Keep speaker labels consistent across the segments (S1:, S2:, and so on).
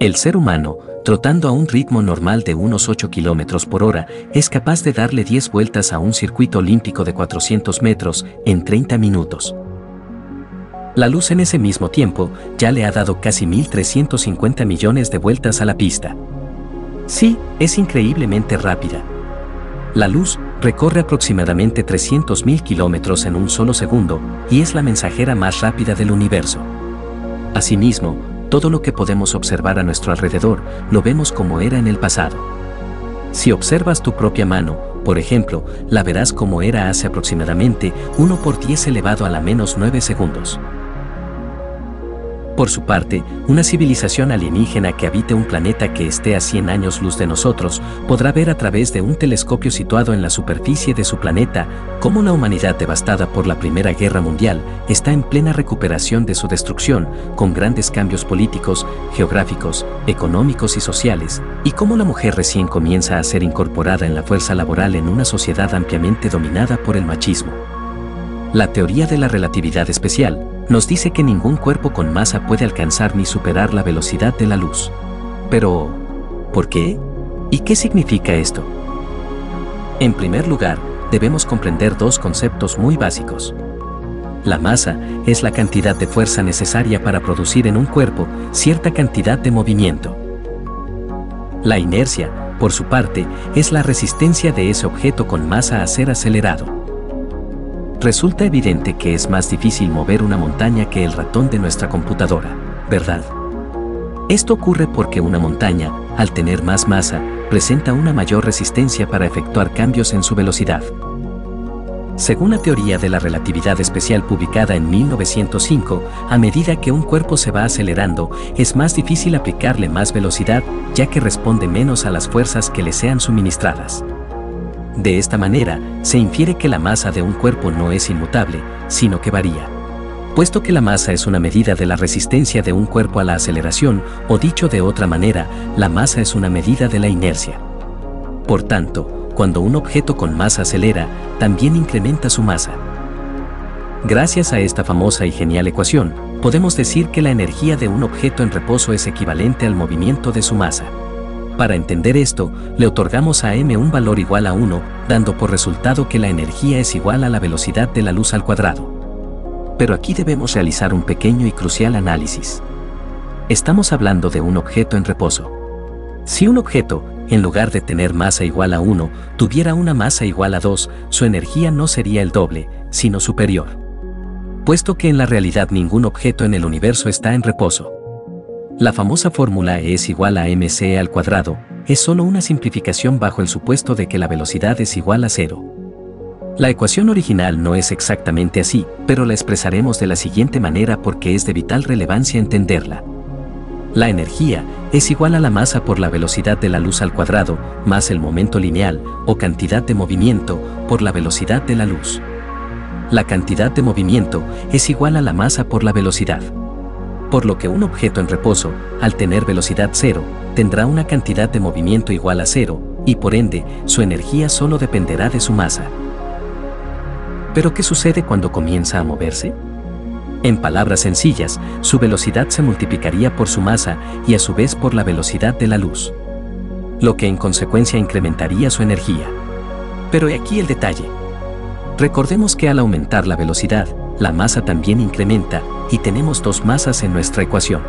S1: El ser humano, trotando a un ritmo normal de unos 8 km por hora, es capaz de darle 10 vueltas a un circuito olímpico de 400 metros en 30 minutos. La luz en ese mismo tiempo ya le ha dado casi 1.350 millones de vueltas a la pista. Sí, es increíblemente rápida. La luz recorre aproximadamente 300.000 kilómetros en un solo segundo y es la mensajera más rápida del universo. Asimismo, todo lo que podemos observar a nuestro alrededor lo vemos como era en el pasado. Si observas tu propia mano, por ejemplo, la verás como era hace aproximadamente 1 por 10 elevado a la menos 9 segundos. Por su parte, una civilización alienígena que habite un planeta que esté a 100 años luz de nosotros podrá ver a través de un telescopio situado en la superficie de su planeta cómo la humanidad devastada por la Primera Guerra Mundial está en plena recuperación de su destrucción, con grandes cambios políticos, geográficos, económicos y sociales, y cómo la mujer recién comienza a ser incorporada en la fuerza laboral en una sociedad ampliamente dominada por el machismo. La teoría de la relatividad especial, nos dice que ningún cuerpo con masa puede alcanzar ni superar la velocidad de la luz. Pero, ¿por qué? ¿Y qué significa esto? En primer lugar, debemos comprender dos conceptos muy básicos. La masa es la cantidad de fuerza necesaria para producir en un cuerpo cierta cantidad de movimiento. La inercia, por su parte, es la resistencia de ese objeto con masa a ser acelerado. Resulta evidente que es más difícil mover una montaña que el ratón de nuestra computadora, ¿verdad? Esto ocurre porque una montaña, al tener más masa, presenta una mayor resistencia para efectuar cambios en su velocidad. Según la teoría de la relatividad especial publicada en 1905, a medida que un cuerpo se va acelerando, es más difícil aplicarle más velocidad, ya que responde menos a las fuerzas que le sean suministradas. De esta manera, se infiere que la masa de un cuerpo no es inmutable, sino que varía. Puesto que la masa es una medida de la resistencia de un cuerpo a la aceleración, o dicho de otra manera, la masa es una medida de la inercia. Por tanto, cuando un objeto con masa acelera, también incrementa su masa. Gracias a esta famosa y genial ecuación, podemos decir que la energía de un objeto en reposo es equivalente al movimiento de su masa. Para entender esto, le otorgamos a m un valor igual a 1, dando por resultado que la energía es igual a la velocidad de la luz al cuadrado. Pero aquí debemos realizar un pequeño y crucial análisis. Estamos hablando de un objeto en reposo. Si un objeto, en lugar de tener masa igual a 1, tuviera una masa igual a 2, su energía no sería el doble, sino superior. Puesto que en la realidad ningún objeto en el universo está en reposo. La famosa fórmula E es igual a mc al cuadrado, es solo una simplificación bajo el supuesto de que la velocidad es igual a cero. La ecuación original no es exactamente así, pero la expresaremos de la siguiente manera porque es de vital relevancia entenderla. La energía es igual a la masa por la velocidad de la luz al cuadrado, más el momento lineal, o cantidad de movimiento, por la velocidad de la luz. La cantidad de movimiento es igual a la masa por la velocidad por lo que un objeto en reposo, al tener velocidad cero, tendrá una cantidad de movimiento igual a cero, y por ende, su energía solo dependerá de su masa. ¿Pero qué sucede cuando comienza a moverse? En palabras sencillas, su velocidad se multiplicaría por su masa y a su vez por la velocidad de la luz, lo que en consecuencia incrementaría su energía. Pero aquí el detalle. Recordemos que al aumentar la velocidad, la masa también incrementa y tenemos dos masas en nuestra ecuación.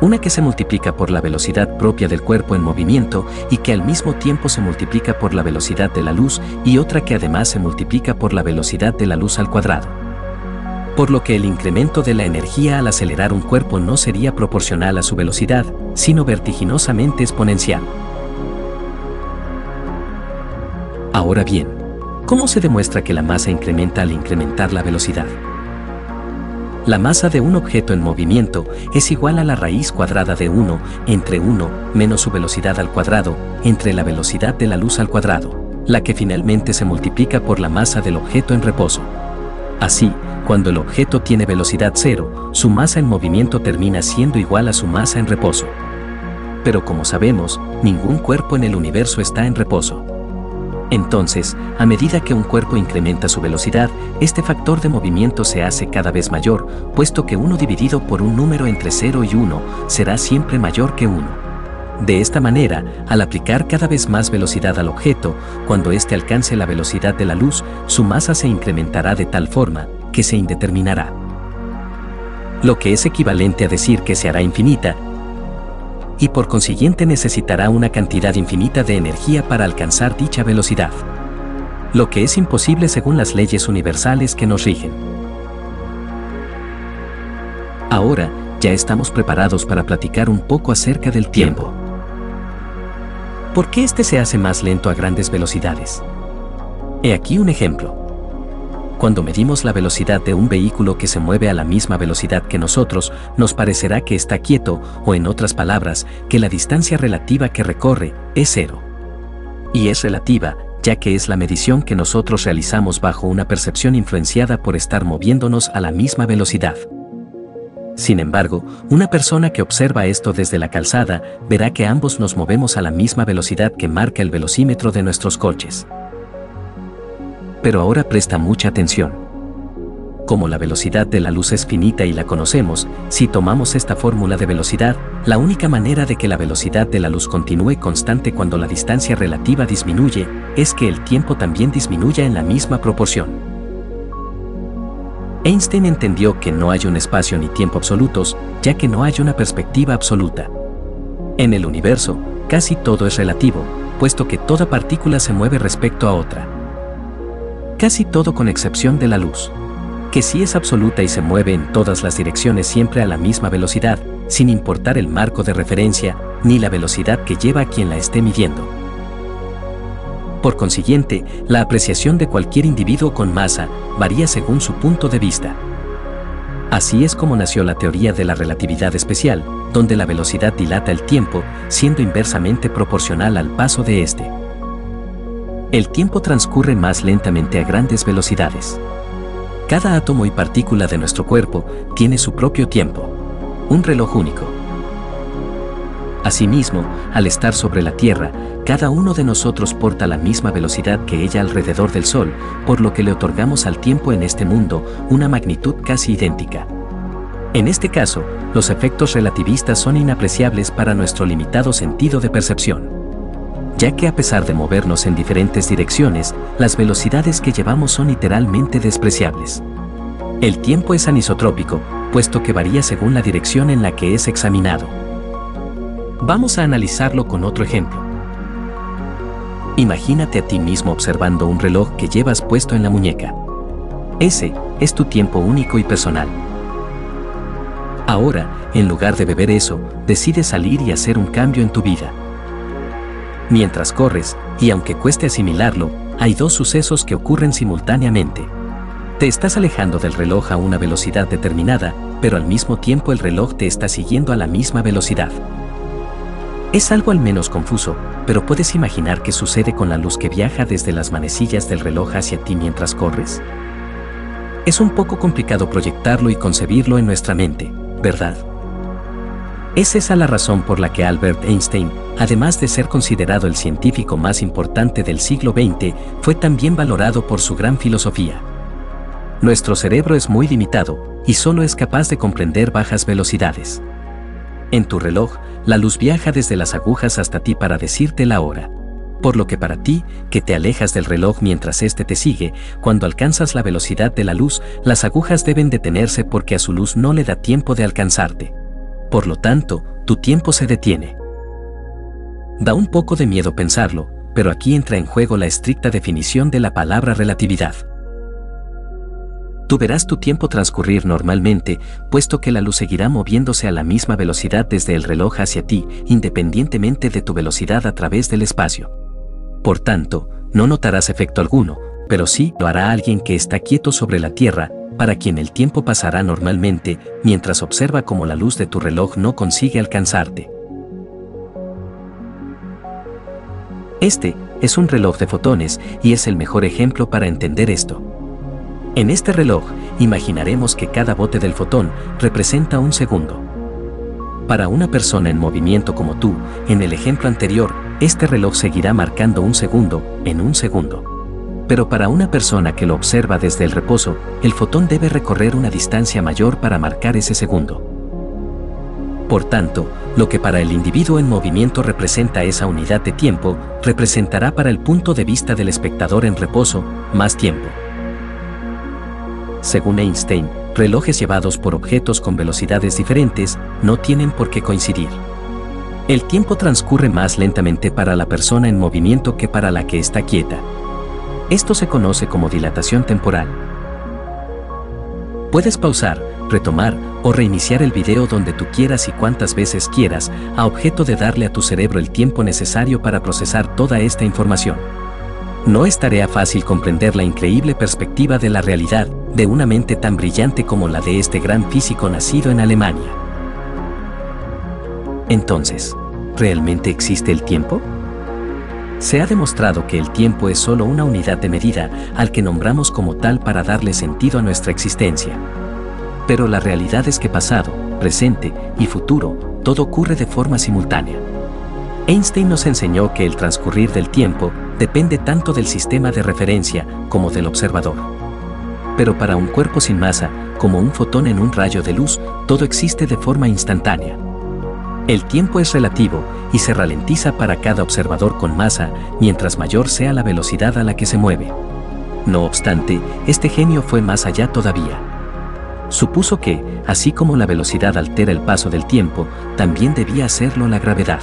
S1: Una que se multiplica por la velocidad propia del cuerpo en movimiento y que al mismo tiempo se multiplica por la velocidad de la luz y otra que además se multiplica por la velocidad de la luz al cuadrado. Por lo que el incremento de la energía al acelerar un cuerpo no sería proporcional a su velocidad, sino vertiginosamente exponencial. Ahora bien, ¿cómo se demuestra que la masa incrementa al incrementar la velocidad? La masa de un objeto en movimiento es igual a la raíz cuadrada de 1 entre 1 menos su velocidad al cuadrado entre la velocidad de la luz al cuadrado, la que finalmente se multiplica por la masa del objeto en reposo. Así, cuando el objeto tiene velocidad cero, su masa en movimiento termina siendo igual a su masa en reposo. Pero como sabemos, ningún cuerpo en el universo está en reposo. Entonces, a medida que un cuerpo incrementa su velocidad, este factor de movimiento se hace cada vez mayor, puesto que 1 dividido por un número entre 0 y 1 será siempre mayor que 1. De esta manera, al aplicar cada vez más velocidad al objeto, cuando éste alcance la velocidad de la luz, su masa se incrementará de tal forma que se indeterminará. Lo que es equivalente a decir que se hará infinita, y por consiguiente necesitará una cantidad infinita de energía para alcanzar dicha velocidad. Lo que es imposible según las leyes universales que nos rigen. Ahora, ya estamos preparados para platicar un poco acerca del tiempo. ¿Por qué este se hace más lento a grandes velocidades? He aquí un ejemplo. Cuando medimos la velocidad de un vehículo que se mueve a la misma velocidad que nosotros, nos parecerá que está quieto, o en otras palabras, que la distancia relativa que recorre es cero. Y es relativa, ya que es la medición que nosotros realizamos bajo una percepción influenciada por estar moviéndonos a la misma velocidad. Sin embargo, una persona que observa esto desde la calzada verá que ambos nos movemos a la misma velocidad que marca el velocímetro de nuestros coches. Pero ahora presta mucha atención. Como la velocidad de la luz es finita y la conocemos, si tomamos esta fórmula de velocidad, la única manera de que la velocidad de la luz continúe constante cuando la distancia relativa disminuye, es que el tiempo también disminuya en la misma proporción. Einstein entendió que no hay un espacio ni tiempo absolutos, ya que no hay una perspectiva absoluta. En el universo, casi todo es relativo, puesto que toda partícula se mueve respecto a otra. Casi todo con excepción de la luz, que sí es absoluta y se mueve en todas las direcciones siempre a la misma velocidad, sin importar el marco de referencia, ni la velocidad que lleva a quien la esté midiendo. Por consiguiente, la apreciación de cualquier individuo con masa varía según su punto de vista. Así es como nació la teoría de la relatividad especial, donde la velocidad dilata el tiempo, siendo inversamente proporcional al paso de éste. El tiempo transcurre más lentamente a grandes velocidades. Cada átomo y partícula de nuestro cuerpo tiene su propio tiempo, un reloj único. Asimismo, al estar sobre la Tierra, cada uno de nosotros porta la misma velocidad que ella alrededor del Sol, por lo que le otorgamos al tiempo en este mundo una magnitud casi idéntica. En este caso, los efectos relativistas son inapreciables para nuestro limitado sentido de percepción. Ya que a pesar de movernos en diferentes direcciones, las velocidades que llevamos son literalmente despreciables. El tiempo es anisotrópico, puesto que varía según la dirección en la que es examinado. Vamos a analizarlo con otro ejemplo. Imagínate a ti mismo observando un reloj que llevas puesto en la muñeca. Ese es tu tiempo único y personal. Ahora, en lugar de beber eso, decides salir y hacer un cambio en tu vida. Mientras corres, y aunque cueste asimilarlo, hay dos sucesos que ocurren simultáneamente. Te estás alejando del reloj a una velocidad determinada, pero al mismo tiempo el reloj te está siguiendo a la misma velocidad. Es algo al menos confuso, pero ¿puedes imaginar qué sucede con la luz que viaja desde las manecillas del reloj hacia ti mientras corres? Es un poco complicado proyectarlo y concebirlo en nuestra mente, ¿verdad? Es esa la razón por la que Albert Einstein, además de ser considerado el científico más importante del siglo XX, fue también valorado por su gran filosofía. Nuestro cerebro es muy limitado y solo es capaz de comprender bajas velocidades. En tu reloj, la luz viaja desde las agujas hasta ti para decirte la hora. Por lo que para ti, que te alejas del reloj mientras éste te sigue, cuando alcanzas la velocidad de la luz, las agujas deben detenerse porque a su luz no le da tiempo de alcanzarte. Por lo tanto, tu tiempo se detiene. Da un poco de miedo pensarlo, pero aquí entra en juego la estricta definición de la palabra relatividad. Tú verás tu tiempo transcurrir normalmente, puesto que la luz seguirá moviéndose a la misma velocidad desde el reloj hacia ti, independientemente de tu velocidad a través del espacio. Por tanto, no notarás efecto alguno, pero sí lo hará alguien que está quieto sobre la Tierra, para quien el tiempo pasará normalmente, mientras observa cómo la luz de tu reloj no consigue alcanzarte. Este es un reloj de fotones y es el mejor ejemplo para entender esto. En este reloj, imaginaremos que cada bote del fotón representa un segundo. Para una persona en movimiento como tú, en el ejemplo anterior, este reloj seguirá marcando un segundo, en un segundo. Pero para una persona que lo observa desde el reposo, el fotón debe recorrer una distancia mayor para marcar ese segundo. Por tanto, lo que para el individuo en movimiento representa esa unidad de tiempo, representará para el punto de vista del espectador en reposo, más tiempo. Según Einstein, relojes llevados por objetos con velocidades diferentes no tienen por qué coincidir. El tiempo transcurre más lentamente para la persona en movimiento que para la que está quieta. Esto se conoce como dilatación temporal. Puedes pausar, retomar o reiniciar el video donde tú quieras y cuantas veces quieras, a objeto de darle a tu cerebro el tiempo necesario para procesar toda esta información. No es tarea fácil comprender la increíble perspectiva de la realidad de una mente tan brillante como la de este gran físico nacido en Alemania. Entonces, ¿realmente existe el tiempo? Se ha demostrado que el tiempo es solo una unidad de medida al que nombramos como tal para darle sentido a nuestra existencia. Pero la realidad es que pasado, presente y futuro, todo ocurre de forma simultánea. Einstein nos enseñó que el transcurrir del tiempo depende tanto del sistema de referencia como del observador. Pero para un cuerpo sin masa, como un fotón en un rayo de luz, todo existe de forma instantánea. El tiempo es relativo y se ralentiza para cada observador con masa mientras mayor sea la velocidad a la que se mueve. No obstante, este genio fue más allá todavía. Supuso que, así como la velocidad altera el paso del tiempo, también debía hacerlo la gravedad.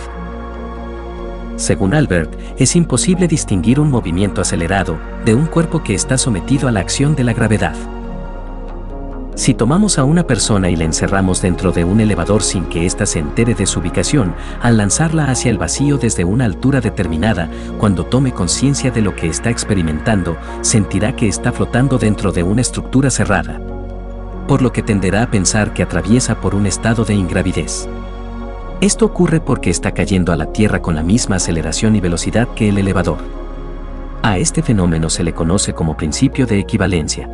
S1: Según Albert, es imposible distinguir un movimiento acelerado de un cuerpo que está sometido a la acción de la gravedad. Si tomamos a una persona y la encerramos dentro de un elevador sin que ésta se entere de su ubicación, al lanzarla hacia el vacío desde una altura determinada, cuando tome conciencia de lo que está experimentando, sentirá que está flotando dentro de una estructura cerrada. Por lo que tenderá a pensar que atraviesa por un estado de ingravidez. Esto ocurre porque está cayendo a la Tierra con la misma aceleración y velocidad que el elevador. A este fenómeno se le conoce como principio de equivalencia.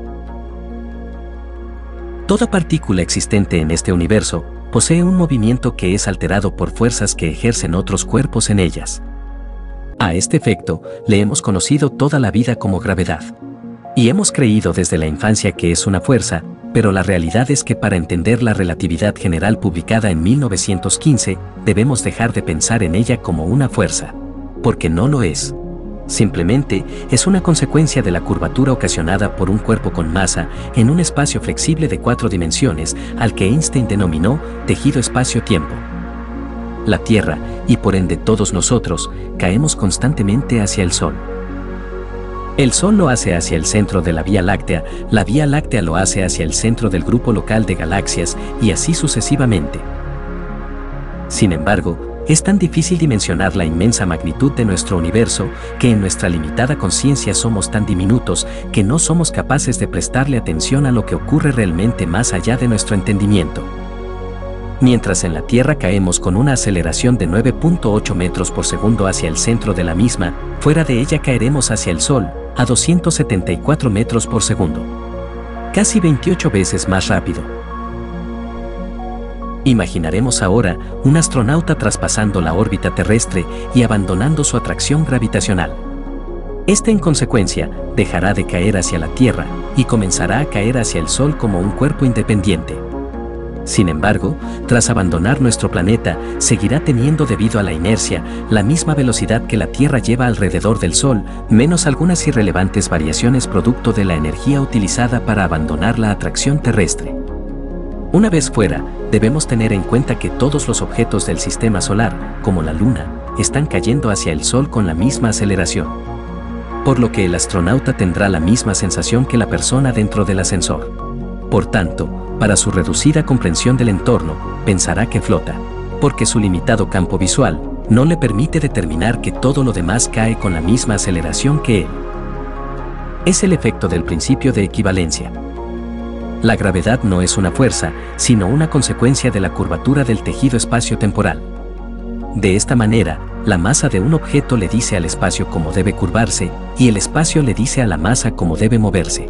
S1: Toda partícula existente en este universo posee un movimiento que es alterado por fuerzas que ejercen otros cuerpos en ellas. A este efecto, le hemos conocido toda la vida como gravedad. Y hemos creído desde la infancia que es una fuerza, pero la realidad es que para entender la relatividad general publicada en 1915, debemos dejar de pensar en ella como una fuerza. Porque no lo es. Simplemente es una consecuencia de la curvatura ocasionada por un cuerpo con masa en un espacio flexible de cuatro dimensiones al que Einstein denominó tejido espacio-tiempo. La Tierra, y por ende todos nosotros, caemos constantemente hacia el Sol. El Sol lo hace hacia el centro de la Vía Láctea, la Vía Láctea lo hace hacia el centro del grupo local de galaxias y así sucesivamente. Sin embargo, es tan difícil dimensionar la inmensa magnitud de nuestro universo que en nuestra limitada conciencia somos tan diminutos que no somos capaces de prestarle atención a lo que ocurre realmente más allá de nuestro entendimiento. Mientras en la Tierra caemos con una aceleración de 9.8 metros por segundo hacia el centro de la misma, fuera de ella caeremos hacia el Sol, a 274 metros por segundo. Casi 28 veces más rápido. Imaginaremos ahora un astronauta traspasando la órbita terrestre y abandonando su atracción gravitacional. Este en consecuencia dejará de caer hacia la Tierra y comenzará a caer hacia el Sol como un cuerpo independiente. Sin embargo, tras abandonar nuestro planeta, seguirá teniendo debido a la inercia la misma velocidad que la Tierra lleva alrededor del Sol, menos algunas irrelevantes variaciones producto de la energía utilizada para abandonar la atracción terrestre. Una vez fuera, debemos tener en cuenta que todos los objetos del sistema solar, como la Luna, están cayendo hacia el Sol con la misma aceleración. Por lo que el astronauta tendrá la misma sensación que la persona dentro del ascensor. Por tanto, para su reducida comprensión del entorno, pensará que flota, porque su limitado campo visual no le permite determinar que todo lo demás cae con la misma aceleración que él. Es el efecto del principio de equivalencia. La gravedad no es una fuerza, sino una consecuencia de la curvatura del tejido espacio-temporal. De esta manera, la masa de un objeto le dice al espacio cómo debe curvarse y el espacio le dice a la masa cómo debe moverse.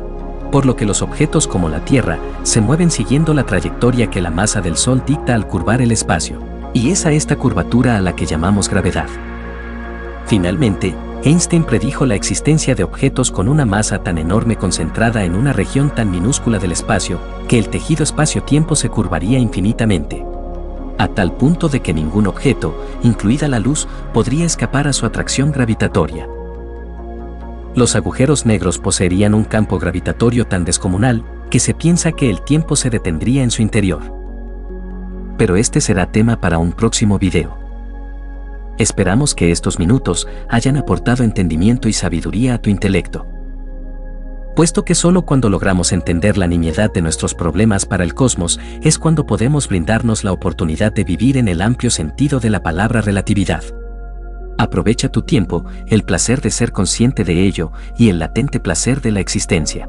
S1: Por lo que los objetos como la Tierra se mueven siguiendo la trayectoria que la masa del Sol dicta al curvar el espacio. Y es a esta curvatura a la que llamamos gravedad. Finalmente, Einstein predijo la existencia de objetos con una masa tan enorme concentrada en una región tan minúscula del espacio, que el tejido espacio-tiempo se curvaría infinitamente. A tal punto de que ningún objeto, incluida la luz, podría escapar a su atracción gravitatoria. Los agujeros negros poseerían un campo gravitatorio tan descomunal, que se piensa que el tiempo se detendría en su interior. Pero este será tema para un próximo video. Esperamos que estos minutos hayan aportado entendimiento y sabiduría a tu intelecto. Puesto que solo cuando logramos entender la nimiedad de nuestros problemas para el cosmos es cuando podemos brindarnos la oportunidad de vivir en el amplio sentido de la palabra relatividad. Aprovecha tu tiempo, el placer de ser consciente de ello y el latente placer de la existencia.